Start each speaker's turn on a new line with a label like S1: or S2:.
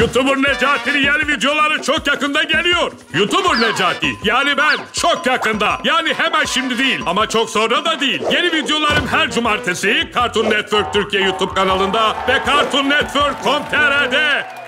S1: YouTuber Necati'nin yeni videoları çok yakında geliyor. YouTuber Necati. Yani ben çok yakında. Yani hemen şimdi değil ama çok sonra da değil. Yeni videolarım her cumartesi Cartoon Network Türkiye YouTube kanalında ve Cartoon Network.com.tr'de.